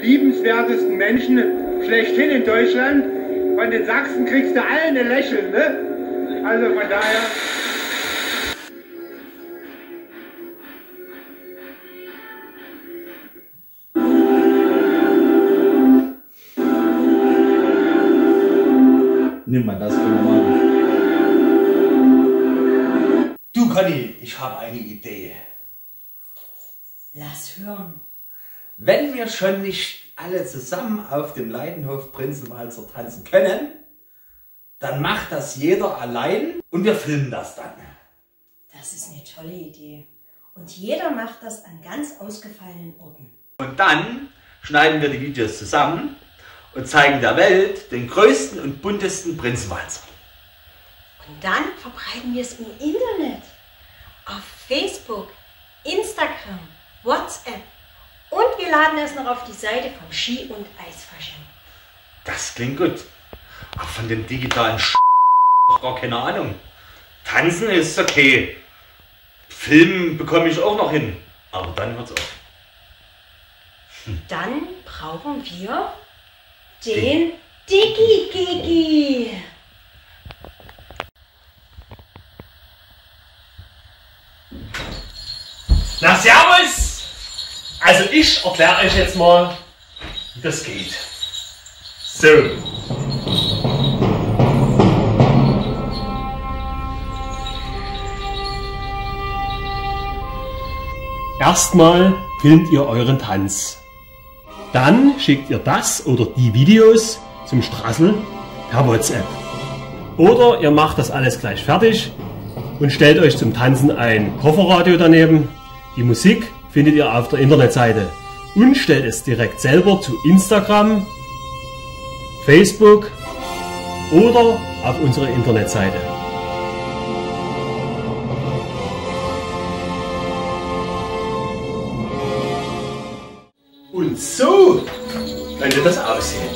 liebenswertesten Menschen schlechthin in Deutschland. Von den Sachsen kriegst du alle eine Lächeln, ne? Also von daher. Nimm mal das wir machen. Du Conny, ich habe eine Idee. Lass hören. Wenn wir schon nicht alle zusammen auf dem Leidenhof Prinzenwalzer tanzen können, dann macht das jeder allein und wir filmen das dann. Das ist eine tolle Idee. Und jeder macht das an ganz ausgefallenen Orten. Und dann schneiden wir die Videos zusammen und zeigen der Welt den größten und buntesten Prinzenwalzer. Und dann verbreiten wir es im Internet. Auf Facebook, Instagram, WhatsApp. Und wir laden es noch auf die Seite vom Ski- und Eisfasching. Das klingt gut. Aber von dem digitalen Sch gar keine Ahnung. Tanzen ist okay. Filmen bekomme ich auch noch hin. Aber dann hört's auf. Dann brauchen wir den Digi-Gigi. Na servus! Also ich erkläre euch jetzt mal, wie das geht. So. Erstmal filmt ihr euren Tanz. Dann schickt ihr das oder die Videos zum Strassel per WhatsApp. Oder ihr macht das alles gleich fertig und stellt euch zum Tanzen ein Kofferradio daneben. Die Musik findet ihr auf der Internetseite und stellt es direkt selber zu Instagram, Facebook oder auf unsere Internetseite. Und so könnte das aussehen.